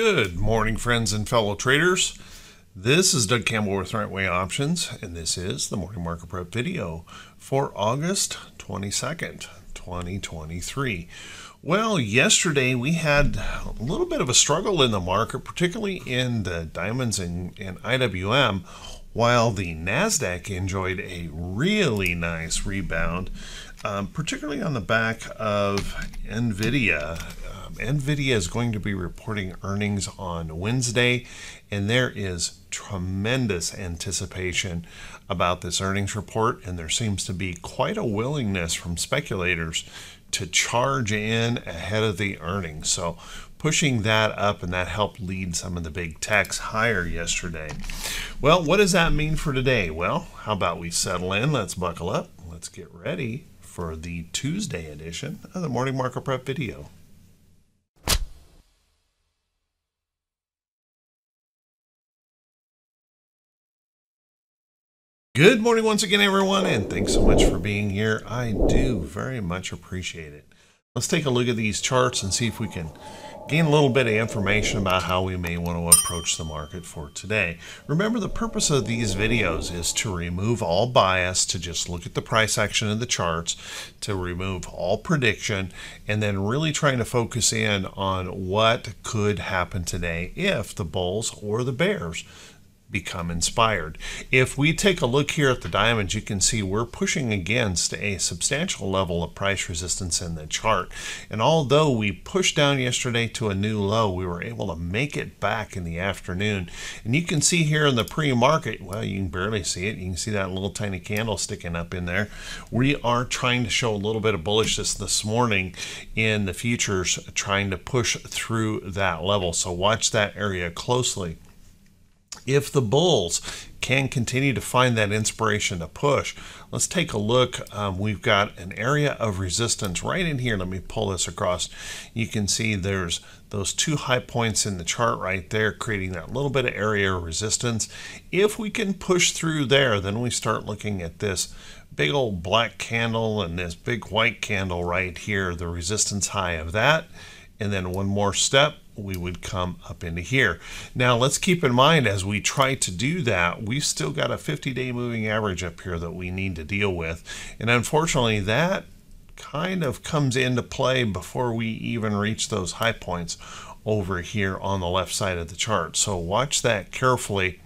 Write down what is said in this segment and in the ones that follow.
Good morning, friends and fellow traders. This is Doug Campbell with Right Way Options, and this is the Morning Market Prep video for August 22nd, 2023. Well, yesterday we had a little bit of a struggle in the market, particularly in the diamonds and, and IWM, while the NASDAQ enjoyed a really nice rebound, um, particularly on the back of NVIDIA NVIDIA is going to be reporting earnings on Wednesday, and there is tremendous anticipation about this earnings report, and there seems to be quite a willingness from speculators to charge in ahead of the earnings. So, pushing that up, and that helped lead some of the big techs higher yesterday. Well, what does that mean for today? Well, how about we settle in? Let's buckle up. Let's get ready for the Tuesday edition of the Morning Market Prep video. Good morning once again, everyone, and thanks so much for being here. I do very much appreciate it. Let's take a look at these charts and see if we can gain a little bit of information about how we may want to approach the market for today. Remember, the purpose of these videos is to remove all bias, to just look at the price action of the charts, to remove all prediction, and then really trying to focus in on what could happen today if the bulls or the bears become inspired. If we take a look here at the diamonds, you can see we're pushing against a substantial level of price resistance in the chart. And although we pushed down yesterday to a new low, we were able to make it back in the afternoon. And you can see here in the pre-market, well, you can barely see it. You can see that little tiny candle sticking up in there. We are trying to show a little bit of bullishness this morning in the futures, trying to push through that level. So watch that area closely if the Bulls can continue to find that inspiration to push, let's take a look. Um, we've got an area of resistance right in here. Let me pull this across. You can see there's those two high points in the chart right there, creating that little bit of area of resistance. If we can push through there, then we start looking at this big old black candle and this big white candle right here, the resistance high of that. And then one more step, we would come up into here. Now let's keep in mind as we try to do that, we've still got a 50 day moving average up here that we need to deal with. And unfortunately that kind of comes into play before we even reach those high points over here on the left side of the chart. So watch that carefully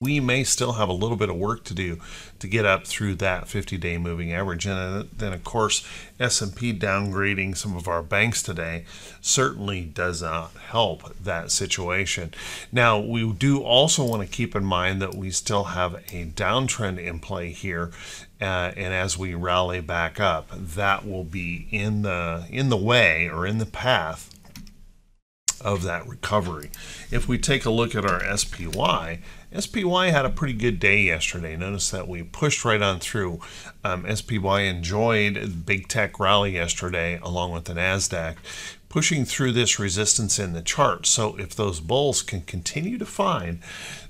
we may still have a little bit of work to do to get up through that 50-day moving average. And then, of course, S&P downgrading some of our banks today certainly does not help that situation. Now, we do also want to keep in mind that we still have a downtrend in play here. Uh, and as we rally back up, that will be in the in the way or in the path of that recovery. If we take a look at our SPY, SPY had a pretty good day yesterday. Notice that we pushed right on through. Um, SPY enjoyed big tech rally yesterday along with the NASDAQ pushing through this resistance in the chart. So if those bulls can continue to find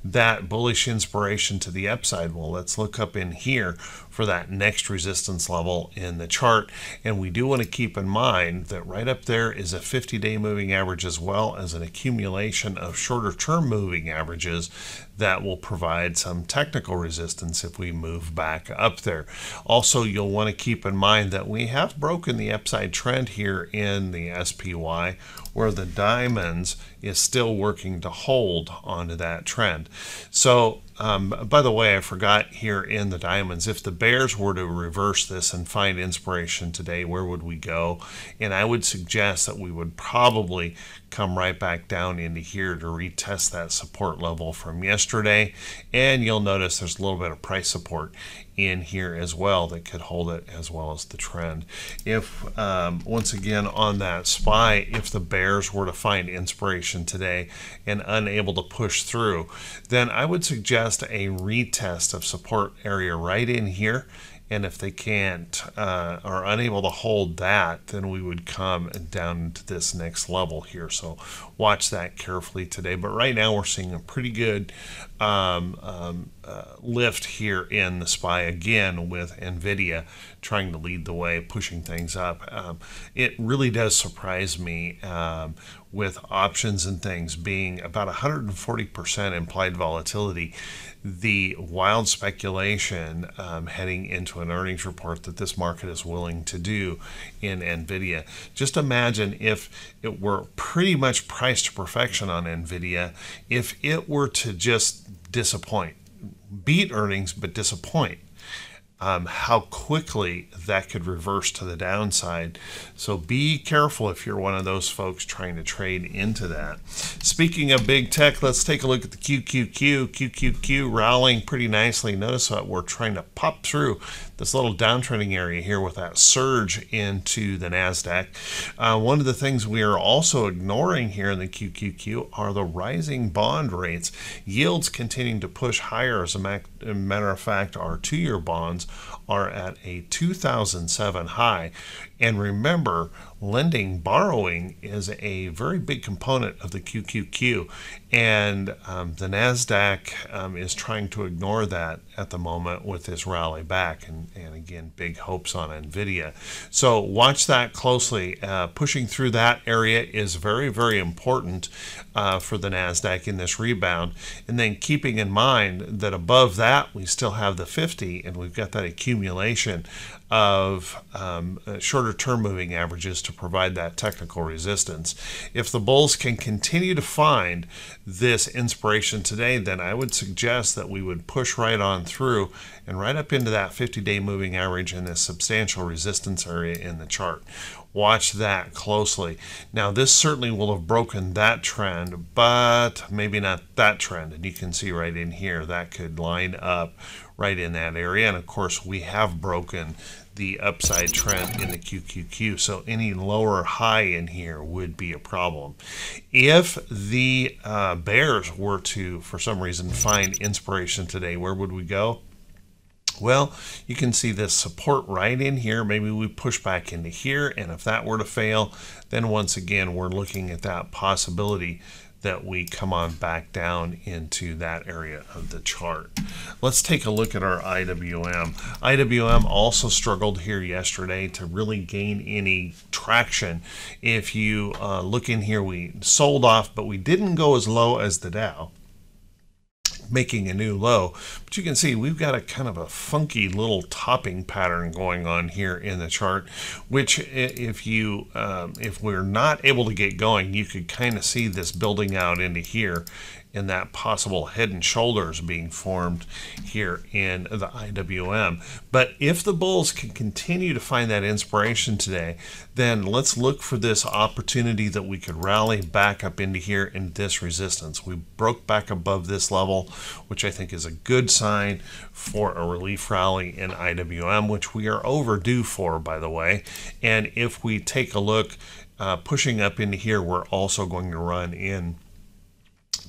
that bullish inspiration to the upside, well, let's look up in here for that next resistance level in the chart. And we do want to keep in mind that right up there is a 50-day moving average as well as an accumulation of shorter term moving averages that will provide some technical resistance if we move back up there. Also, you'll want to keep in mind that we have broken the upside trend here in the SPY where the diamonds is still working to hold onto that trend. So, um, by the way, I forgot here in the diamonds, if the bears were to reverse this and find inspiration today, where would we go? And I would suggest that we would probably come right back down into here to retest that support level from yesterday. And you'll notice there's a little bit of price support in here as well that could hold it as well as the trend. If, um, once again, on that SPY, if the bears were to find inspiration today and unable to push through, then I would suggest a retest of support area right in here and if they can't uh, are unable to hold that, then we would come down to this next level here. So watch that carefully today. But right now we're seeing a pretty good um, um, uh, lift here in the SPY again with NVIDIA trying to lead the way, pushing things up. Um, it really does surprise me um, with options and things being about 140% implied volatility. The wild speculation um, heading into an earnings report that this market is willing to do in NVIDIA. Just imagine if it were pretty much priced to perfection on NVIDIA, if it were to just disappoint, beat earnings, but disappoint. Um, how quickly that could reverse to the downside. So be careful if you're one of those folks trying to trade into that. Speaking of big tech, let's take a look at the QQQ. QQQ rallying pretty nicely. Notice that we're trying to pop through this little downtrending area here with that surge into the NASDAQ. Uh, one of the things we are also ignoring here in the QQQ are the rising bond rates. Yields continuing to push higher. As a matter of fact, our two year bonds are at a 2007 high. And remember, lending, borrowing is a very big component of the QQQ. And um, the NASDAQ um, is trying to ignore that at the moment with this rally back. And, and again, big hopes on NVIDIA. So watch that closely. Uh, pushing through that area is very, very important uh, for the NASDAQ in this rebound. And then keeping in mind that above that, we still have the 50 and we've got that accumulation of um, uh, shorter term moving averages to provide that technical resistance. If the bulls can continue to find this inspiration today, then I would suggest that we would push right on through and right up into that 50 day moving average and this substantial resistance area in the chart. Watch that closely. Now, this certainly will have broken that trend, but maybe not that trend. And you can see right in here that could line up right in that area. And of course, we have broken the upside trend in the QQQ. So any lower high in here would be a problem. If the uh, bears were to, for some reason, find inspiration today, where would we go? Well, you can see this support right in here. Maybe we push back into here. And if that were to fail, then once again, we're looking at that possibility that we come on back down into that area of the chart. Let's take a look at our IWM. IWM also struggled here yesterday to really gain any traction. If you uh, look in here, we sold off, but we didn't go as low as the Dow making a new low. But you can see we've got a kind of a funky little topping pattern going on here in the chart, which if you um, if we're not able to get going, you could kind of see this building out into here in that possible head and shoulders being formed here in the IWM. But if the bulls can continue to find that inspiration today, then let's look for this opportunity that we could rally back up into here in this resistance. We broke back above this level, which I think is a good sign for a relief rally in IWM, which we are overdue for, by the way. And if we take a look, uh, pushing up into here, we're also going to run in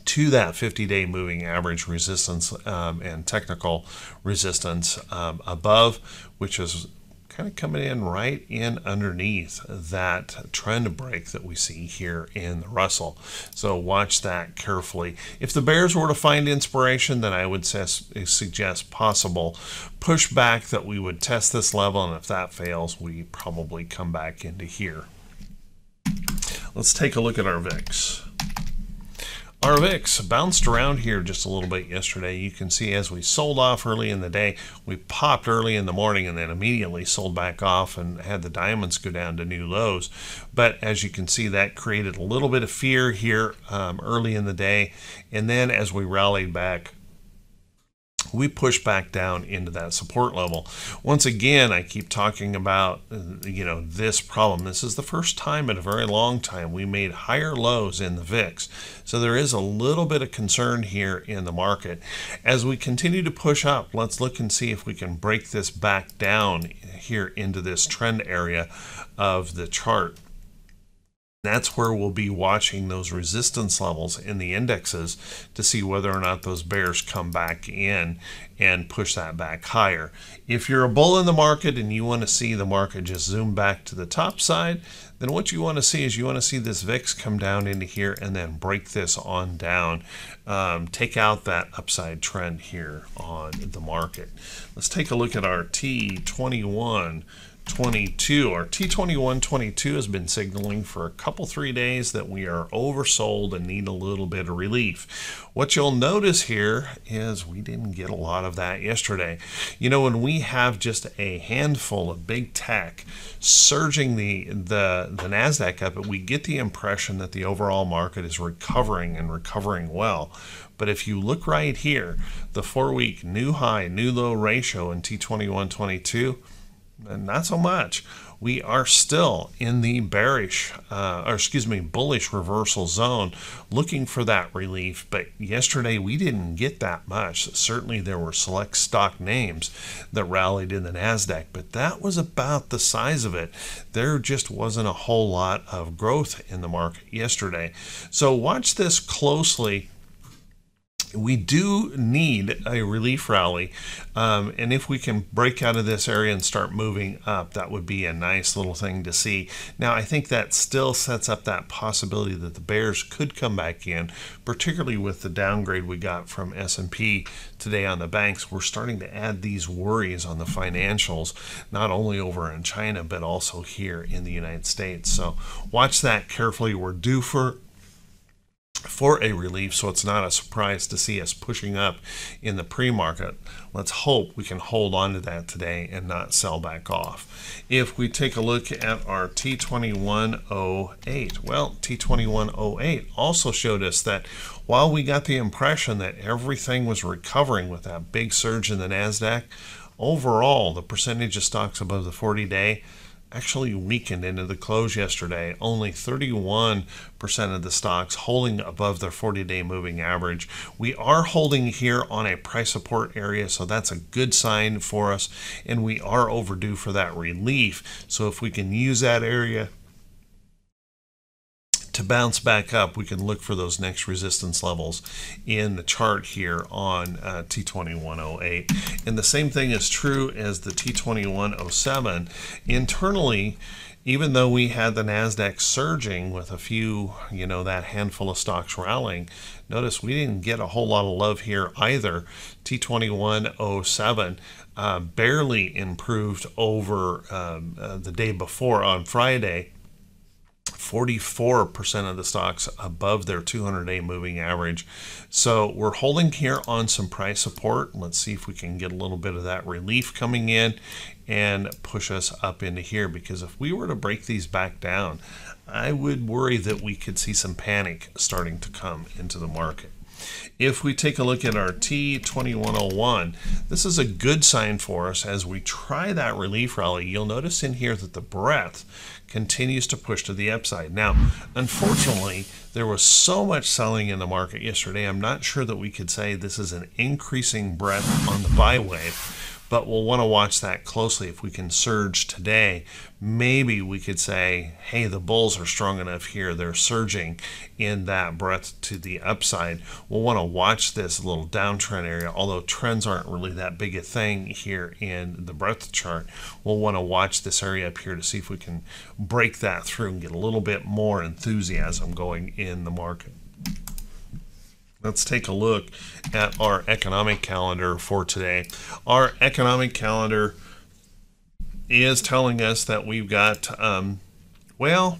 to that 50 day moving average resistance um, and technical resistance um, above, which is kind of coming in right in underneath that trend break that we see here in the Russell. So watch that carefully. If the bears were to find inspiration, then I would suggest possible pushback that we would test this level, and if that fails, we probably come back into here. Let's take a look at our VIX. Our VIX bounced around here just a little bit yesterday. You can see as we sold off early in the day, we popped early in the morning and then immediately sold back off and had the diamonds go down to new lows. But as you can see, that created a little bit of fear here um, early in the day. And then as we rallied back, we push back down into that support level. Once again, I keep talking about, uh, you know, this problem. This is the first time in a very long time we made higher lows in the VIX. So there is a little bit of concern here in the market. As we continue to push up, let's look and see if we can break this back down here into this trend area of the chart. That's where we'll be watching those resistance levels in the indexes to see whether or not those bears come back in and push that back higher. If you're a bull in the market and you want to see the market just zoom back to the top side, then what you want to see is you want to see this VIX come down into here and then break this on down. Um, take out that upside trend here on the market. Let's take a look at our T21 22. Our T2122 has been signaling for a couple, three days that we are oversold and need a little bit of relief. What you'll notice here is we didn't get a lot of that yesterday. You know, when we have just a handful of big tech surging the, the, the NASDAQ up, we get the impression that the overall market is recovering and recovering well. But if you look right here, the four week new high, new low ratio in T2122, not so much. We are still in the bearish, uh, or excuse me, bullish reversal zone, looking for that relief. But yesterday we didn't get that much. Certainly there were select stock names that rallied in the Nasdaq, but that was about the size of it. There just wasn't a whole lot of growth in the market yesterday. So watch this closely we do need a relief rally. Um, and if we can break out of this area and start moving up, that would be a nice little thing to see. Now, I think that still sets up that possibility that the bears could come back in, particularly with the downgrade we got from S&P today on the banks. We're starting to add these worries on the financials, not only over in China, but also here in the United States. So watch that carefully. We're due for for a relief, so it's not a surprise to see us pushing up in the pre-market. Let's hope we can hold on to that today and not sell back off. If we take a look at our T2108, well, T2108 also showed us that while we got the impression that everything was recovering with that big surge in the NASDAQ, overall, the percentage of stocks above the 40-day actually weakened into the close yesterday. Only 31% of the stocks holding above their 40 day moving average. We are holding here on a price support area, so that's a good sign for us. And we are overdue for that relief. So if we can use that area to bounce back up, we can look for those next resistance levels in the chart here on uh, T2108. And the same thing is true as the T2107. Internally, even though we had the NASDAQ surging with a few, you know, that handful of stocks rallying, notice we didn't get a whole lot of love here either. T2107 uh, barely improved over um, uh, the day before on Friday 44% of the stocks above their 200 day moving average. So we're holding here on some price support. Let's see if we can get a little bit of that relief coming in and push us up into here because if we were to break these back down, I would worry that we could see some panic starting to come into the market. If we take a look at our T2101, this is a good sign for us as we try that relief rally. You'll notice in here that the breadth continues to push to the upside. Now, unfortunately, there was so much selling in the market yesterday. I'm not sure that we could say this is an increasing breadth on the buy wave but we'll want to watch that closely. If we can surge today, maybe we could say, hey, the bulls are strong enough here. They're surging in that breadth to the upside. We'll want to watch this little downtrend area, although trends aren't really that big a thing here in the breadth chart. We'll want to watch this area up here to see if we can break that through and get a little bit more enthusiasm going in the market. Let's take a look at our economic calendar for today. Our economic calendar is telling us that we've got, um, well,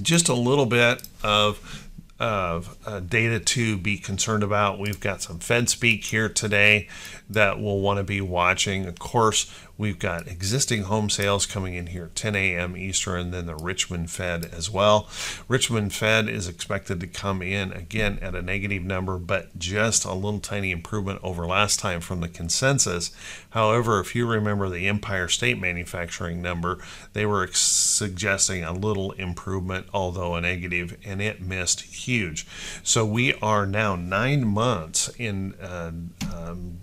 just a little bit of of uh, data to be concerned about. We've got some Fed speak here today that we'll want to be watching. Of course, we've got existing home sales coming in here 10 a.m. Eastern, and then the Richmond Fed as well. Richmond Fed is expected to come in again at a negative number, but just a little tiny improvement over last time from the consensus. However, if you remember the Empire State Manufacturing number, they were suggesting a little improvement, although a negative, and it missed huge. So we are now nine months in uh, um,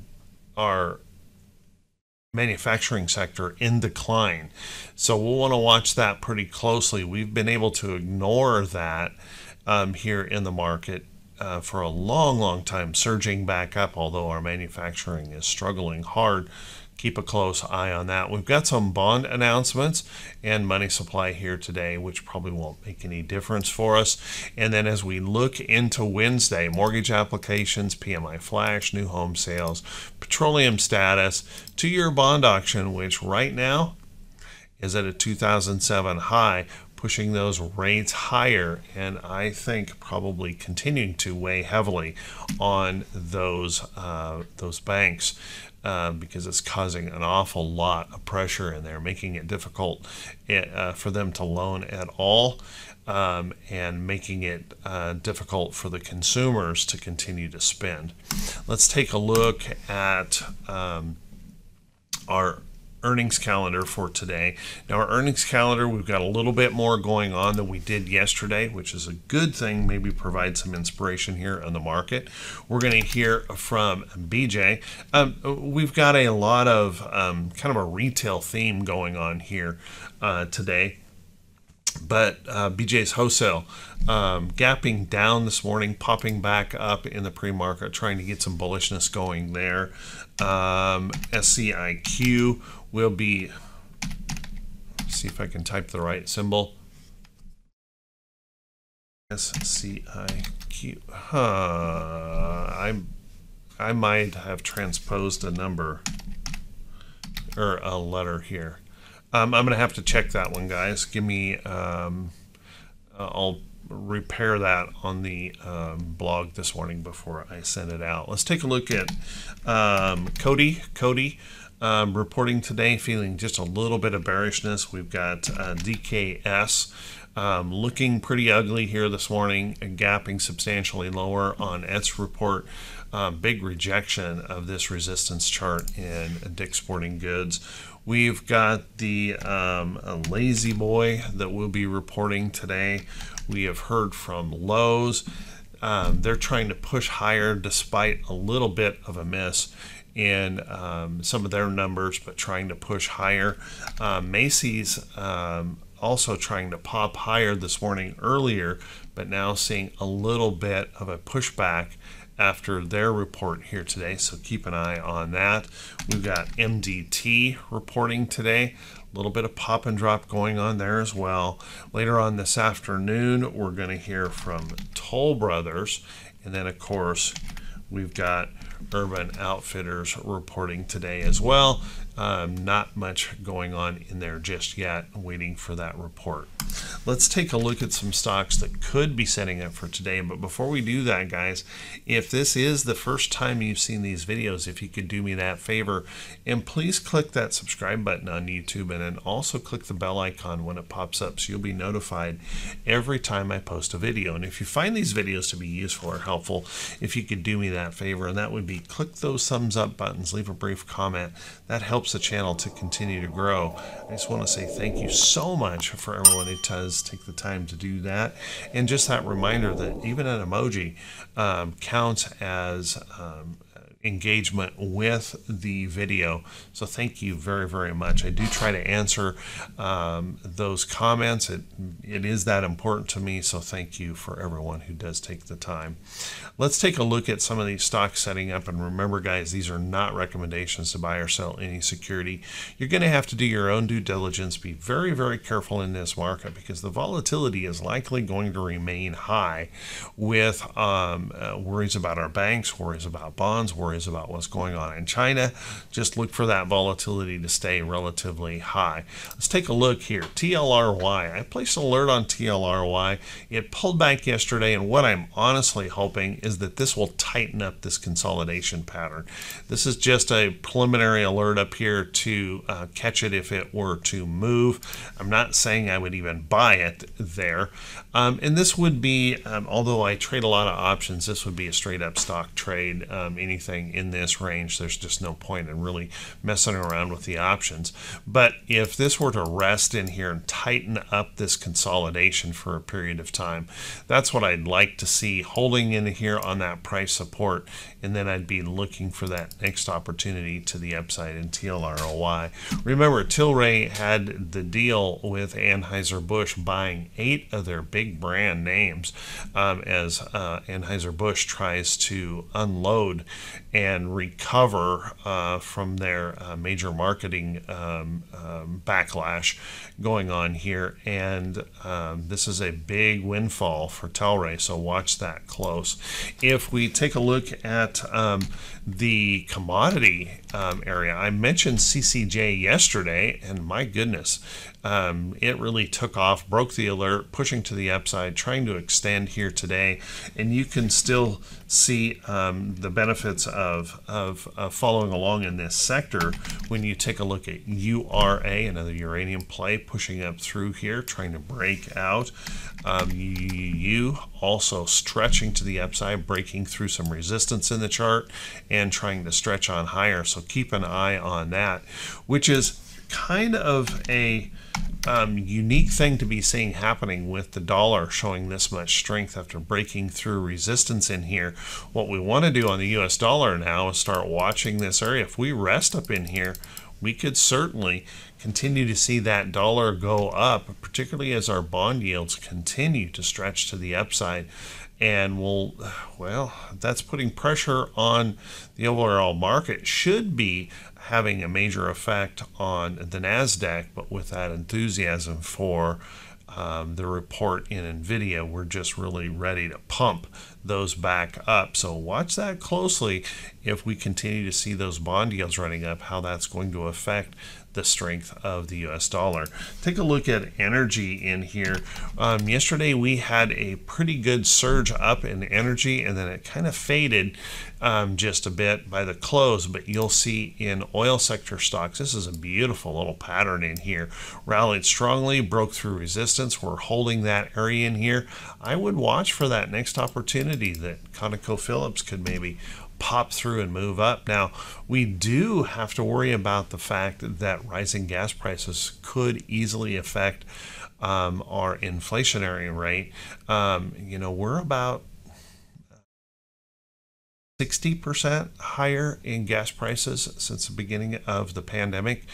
our manufacturing sector in decline. So we'll want to watch that pretty closely. We've been able to ignore that um, here in the market uh, for a long, long time, surging back up, although our manufacturing is struggling hard. Keep a close eye on that. We've got some bond announcements and money supply here today, which probably won't make any difference for us. And then as we look into Wednesday, mortgage applications, PMI flash, new home sales, petroleum status, two year bond auction, which right now is at a 2007 high pushing those rates higher, and I think probably continuing to weigh heavily on those uh, those banks. Uh, because it's causing an awful lot of pressure in there, making it difficult uh, for them to loan at all, um, and making it uh, difficult for the consumers to continue to spend. Let's take a look at um, our earnings calendar for today. Now, our earnings calendar, we've got a little bit more going on than we did yesterday, which is a good thing. Maybe provide some inspiration here on the market. We're going to hear from BJ. Um, we've got a lot of um, kind of a retail theme going on here uh, today but uh, BJ's wholesale um, gapping down this morning, popping back up in the pre-market, trying to get some bullishness going there. Um, SCIQ will be. See if I can type the right symbol. SCIQ. Huh. I I might have transposed a number or a letter here. Um, I'm going to have to check that one, guys. Give me, um, I'll repair that on the um, blog this morning before I send it out. Let's take a look at um, Coty. Coty um, reporting today, feeling just a little bit of bearishness. We've got uh, DKS. Um, looking pretty ugly here this morning, and gapping substantially lower on its report. Uh, big rejection of this resistance chart in Dick's Sporting Goods. We've got the um, La-Z-Boy that we'll be reporting today. We have heard from Lowe's. Um, they're trying to push higher despite a little bit of a miss in um, some of their numbers, but trying to push higher. Uh, Macy's um, also trying to pop higher this morning earlier, but now seeing a little bit of a pushback after their report here today, so keep an eye on that. We've got MDT reporting today. A little bit of pop and drop going on there as well. Later on this afternoon, we're going to hear from Toll Brothers. And then, of course, we've got Urban Outfitters reporting today as well. Um, not much going on in there just yet, waiting for that report. Let's take a look at some stocks that could be setting up for today. But before we do that, guys, if this is the first time you've seen these videos, if you could do me that favor, and please click that subscribe button on YouTube and then also click the bell icon when it pops up so you'll be notified every time I post a video. And if you find these videos to be useful or helpful, if you could do me that favor, and that would be click those thumbs up buttons, leave a brief comment. That helps the channel to continue to grow. I just want to say thank you so much for everyone who does take the time to do that. And just that reminder that even an emoji um, counts as um, engagement with the video. So thank you very, very much. I do try to answer um, those comments. It, it is that important to me. So thank you for everyone who does take the time. Let's take a look at some of these stocks setting up. And remember, guys, these are not recommendations to buy or sell any security. You're going to have to do your own due diligence. Be very, very careful in this market because the volatility is likely going to remain high with um, uh, worries about our banks, worries about bonds, worries worries about what's going on in China. Just look for that volatility to stay relatively high. Let's take a look here. TLRY. I placed an alert on TLRY. It pulled back yesterday, and what I'm honestly hoping is that this will tighten up this consolidation pattern. This is just a preliminary alert up here to uh, catch it if it were to move. I'm not saying I would even buy it there. Um, and this would be, um, although I trade a lot of options, this would be a straight up stock trade. Um, anything in this range. There's just no point in really messing around with the options. But if this were to rest in here and tighten up this consolidation for a period of time, that's what I'd like to see holding in here on that price support. And then I'd be looking for that next opportunity to the upside in TLRY. Remember, Tilray had the deal with Anheuser-Busch buying eight of their big brand names um, as uh, Anheuser-Busch tries to unload and recover uh, from their uh, major marketing um, um, backlash going on here. And um, this is a big windfall for Tilray, so watch that close. If we take a look at um, the commodity um, area, I mentioned CCJ yesterday, and my goodness, um, it really took off, broke the alert, pushing to the upside, trying to extend here today, and you can still see um, the benefits of, of, following along in this sector when you take a look at URA, another uranium play, pushing up through here, trying to break out. Um, UU also stretching to the upside, breaking through some resistance in the chart, and trying to stretch on higher. So keep an eye on that, which is kind of a um, unique thing to be seeing happening with the dollar showing this much strength after breaking through resistance in here. What we want to do on the US dollar now is start watching this area. If we rest up in here, we could certainly continue to see that dollar go up, particularly as our bond yields continue to stretch to the upside. And we'll, well, that's putting pressure on the overall market. Should be having a major effect on the NASDAQ, but with that enthusiasm for um, the report in NVIDIA, we're just really ready to pump those back up. So watch that closely if we continue to see those bond yields running up, how that's going to affect the strength of the US dollar. Take a look at energy in here. Um, yesterday we had a pretty good surge up in energy and then it kind of faded um, just a bit by the close, but you'll see in oil sector stocks, this is a beautiful little pattern in here. Rallied strongly, broke through resistance. We're holding that area in here. I would watch for that next opportunity that ConocoPhillips could maybe pop through and move up. Now, we do have to worry about the fact that rising gas prices could easily affect um, our inflationary rate. Um, you know, we're about 60% higher in gas prices since the beginning of the pandemic.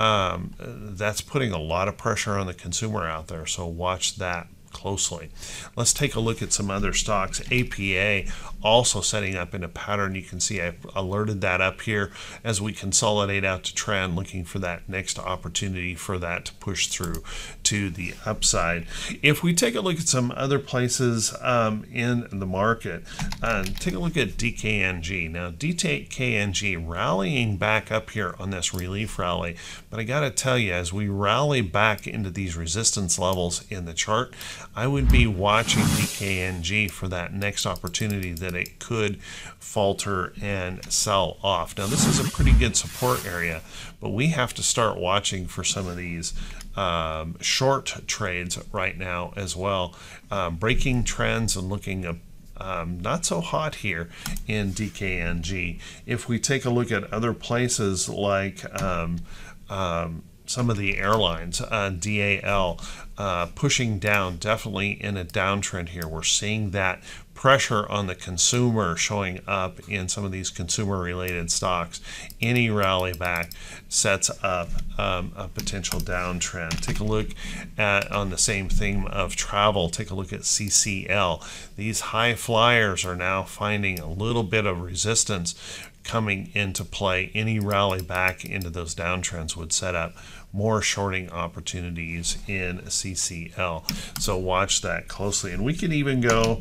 Um, that's putting a lot of pressure on the consumer out there, so watch that closely. Let's take a look at some other stocks. APA also setting up in a pattern. You can see I alerted that up here as we consolidate out to trend, looking for that next opportunity for that to push through to the upside. If we take a look at some other places um, in the market, uh, take a look at DKNG. Now, DKNG rallying back up here on this relief rally, but I got to tell you, as we rally back into these resistance levels in the chart, I would be watching DKNG for that next opportunity that it could falter and sell off. Now, this is a pretty good support area, but we have to start watching for some of these um, short trades right now as well, um, breaking trends and looking um, not so hot here in DKNG. If we take a look at other places like um, um, some of the airlines, uh, DAL, uh, pushing down, definitely in a downtrend here. We're seeing that pressure on the consumer showing up in some of these consumer related stocks. Any rally back sets up um, a potential downtrend. Take a look at on the same theme of travel. Take a look at CCL. These high flyers are now finding a little bit of resistance coming into play. Any rally back into those downtrends would set up more shorting opportunities in CCL. So watch that closely. And we can even go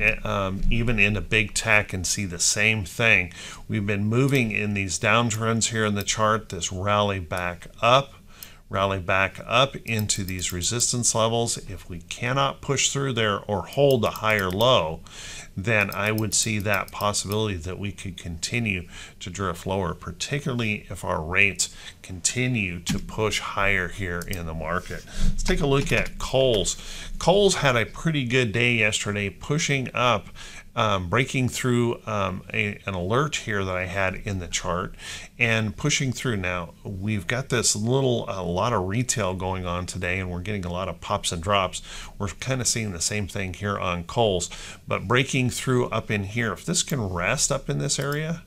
eh, um, even into big tech and see the same thing. We've been moving in these downtrends here in the chart, this rally back up rally back up into these resistance levels. If we cannot push through there or hold a higher low, then I would see that possibility that we could continue to drift lower, particularly if our rates continue to push higher here in the market. Let's take a look at Kohl's. Kohl's had a pretty good day yesterday, pushing up um, breaking through um, a, an alert here that I had in the chart and pushing through. Now we've got this little a lot of retail going on today, and we're getting a lot of pops and drops. We're kind of seeing the same thing here on Kohl's, but breaking through up in here. If this can rest up in this area,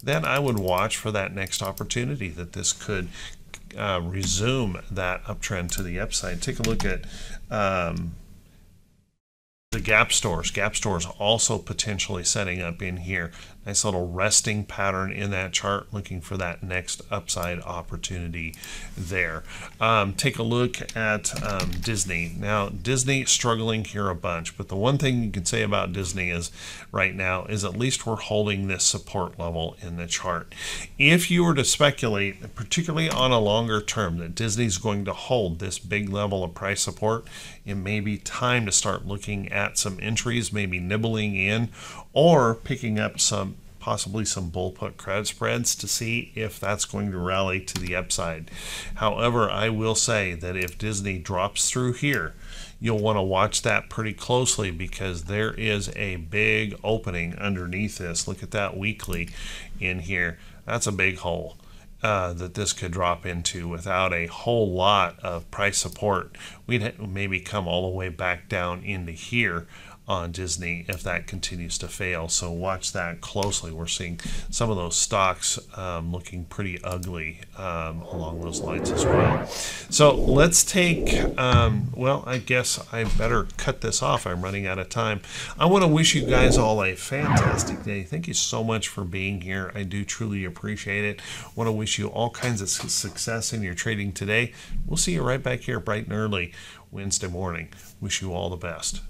then I would watch for that next opportunity that this could uh, resume that uptrend to the upside. Take a look at. Um, the gap stores. Gap stores also potentially setting up in here. Nice little resting pattern in that chart looking for that next upside opportunity there. Um, take a look at um, disney. Now disney struggling here a bunch but the one thing you can say about disney is right now is at least we're holding this support level in the chart. If you were to speculate particularly on a longer term that disney's going to hold this big level of price support it may be time to start looking at some entries maybe nibbling in or picking up some possibly some bull put credit spreads to see if that's going to rally to the upside. However, I will say that if Disney drops through here, you'll want to watch that pretty closely because there is a big opening underneath this. Look at that weekly in here. That's a big hole. Uh, that this could drop into without a whole lot of price support. We'd maybe come all the way back down into here on Disney if that continues to fail. So watch that closely. We're seeing some of those stocks um, looking pretty ugly um, along those lines as well. So let's take, um, well, I guess I better cut this off. I'm running out of time. I want to wish you guys all a fantastic day. Thank you so much for being here. I do truly appreciate it. I want to wish you all kinds of success in your trading today. We'll see you right back here bright and early Wednesday morning. Wish you all the best.